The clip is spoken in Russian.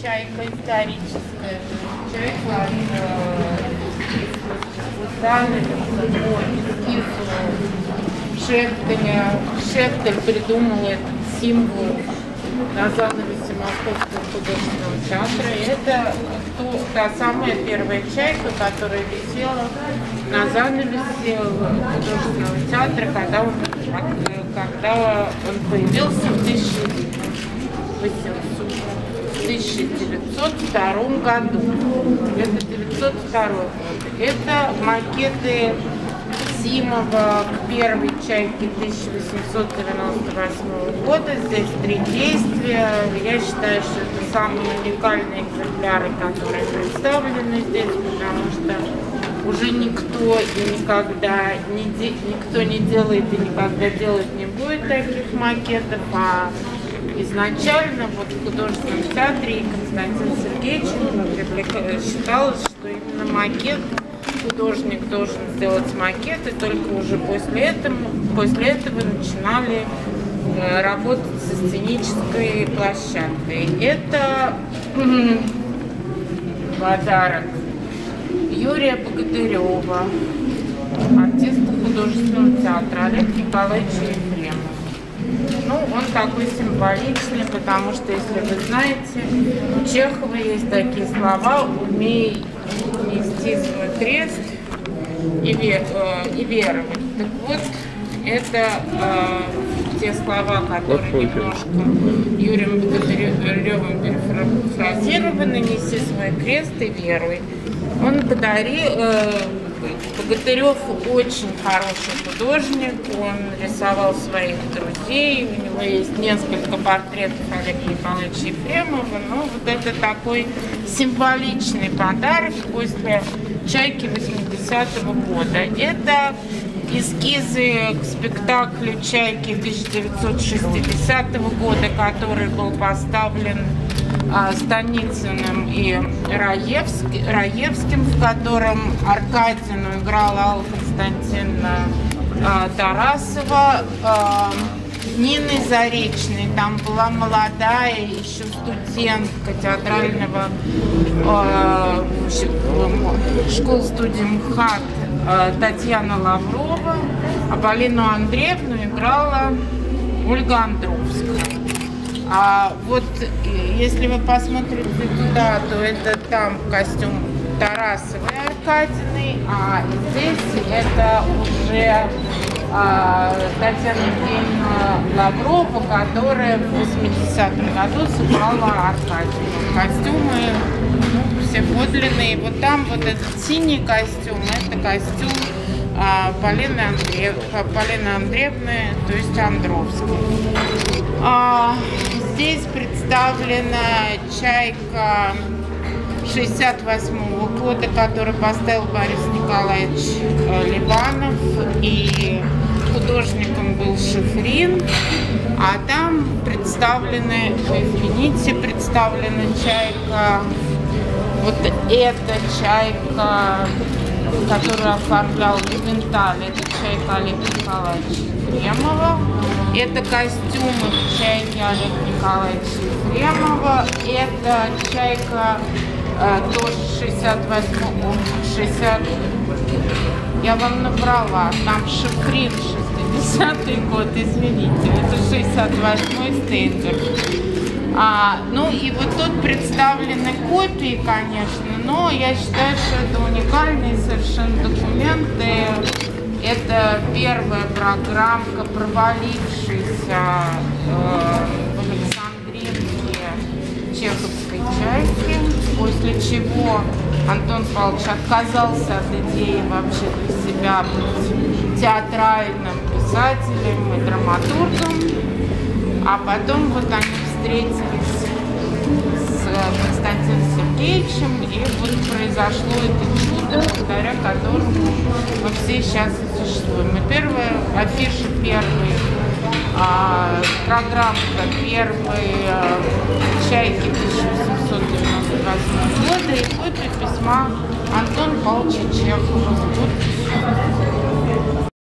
чайка историческая. Чайка э, по эскизу Шехтеля. Шехтель придумал этот символ на занавесе Московского художественного театра. Это то, та самая первая чайка, которая висела на занавесе художественного театра, когда он, когда он появился в 1902 году. Это 902 год. Это макеты Симова к первой чайке 1898 года. Здесь три действия. Я считаю, что это самые уникальные экземпляры, которые представлены здесь, потому что уже никто и никогда не никто не делает и никогда делать не будет таких макетов, а изначально вот в художественном театре Константин Сергеевич считалось, что именно макет художник должен сделать макет, и только уже после этого, после этого начинали э, работать со сценической площадкой. Это подарок Юрия Богатырева, артиста художественного театра Олег Николаевич. Ну, он такой символичный, потому что, если вы знаете, у Чехова есть такие слова «умей нести свой крест и, вер, э, и веровать». Так вот, это э, те слова, которые немножко Юрием Богатыревым перефразированы «неси свой крест и веруй». Он подарил, э, Богатырев очень хороший художник, он рисовал своих друзей, у него есть несколько портретов Олега Николаевича Ефремова, но вот это такой символичный подарок после «Чайки» 80-го года. Это эскизы к спектаклю «Чайки» 1960 года, который был поставлен Станицыным и Раевски, Раевским, в котором Аркадину играла Алла Константиновна а, Тарасова, а, Нины Заречной, там была молодая еще студентка театрального школы студии МХАТ Татьяна Лаврова, а Полину Андреевну играла Ольга Андровская. А вот если вы посмотрите туда, то это там костюм Тарасовой Аркадиной, а здесь это уже а, Татьяна Евгеньевна Лаврова, которая в 80-м году сыграла Аркадию. Костюмы ну, все подлинные. Вот там вот этот синий костюм, это костюм а, Полины, Андреев, Полины Андреевны, то есть Андровской. А, здесь представлена чайка 68 года, который поставил Борис Николаевич э, Ливанов, и художником был Шифрин, а там представлены, извините, представлена чайка, вот эта чайка, которую оформлял Левенталь, это чайка Олега Николаевича Ефремова. Это костюмы чайки Олега Николаевича Ефремова. Это чайка э, тоже 68 60 я вам набрала, там Шифрин 60-й год, извините, это 68-й Стейнберг. А, ну и вот тут представлены копии, конечно, но я считаю, что это уникальные совершенно документы. Это первая программка, провалившаяся э, в Александринке чеховской чайки, после чего Антон Павлович отказался от идеи вообще для себя быть театральным писателем и драматургом. А потом вот они встретились с Константином Сергеевичем, и вот произошло это чудо, благодаря которому мы все сейчас и существуем. И первая афиша, первый а, программка первой а, «Чайки» 1898 года и копия письма Антон Павловича Чехова. Вот